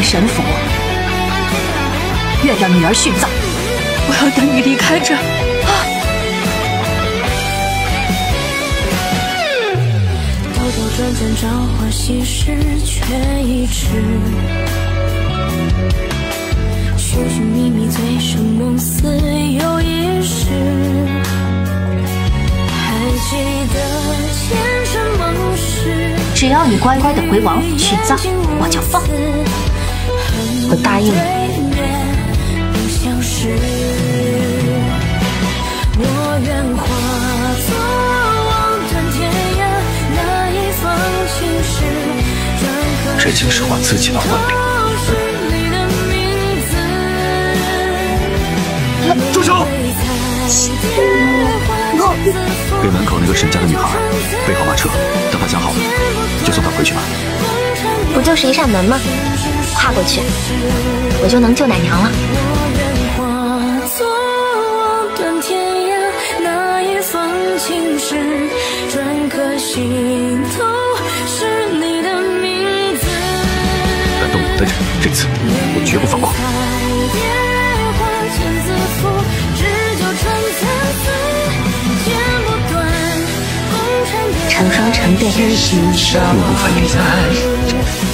神府，愿让女儿殉葬。我要等你离开这儿。兜兜转转，朝花夕拾，却已迟。寻寻觅觅，醉生梦死，又一世。还记得前尘往事。只要你乖乖的回王府去葬，我就放。我答应了。这竟是我自己的婚礼。住手！给门口那个沈家的女孩备好马车，等她想好了，就送她回去吧。不就是一扇门吗？跨过去，我就能救奶娘了。这次我绝不放过。成双成对，永不分离。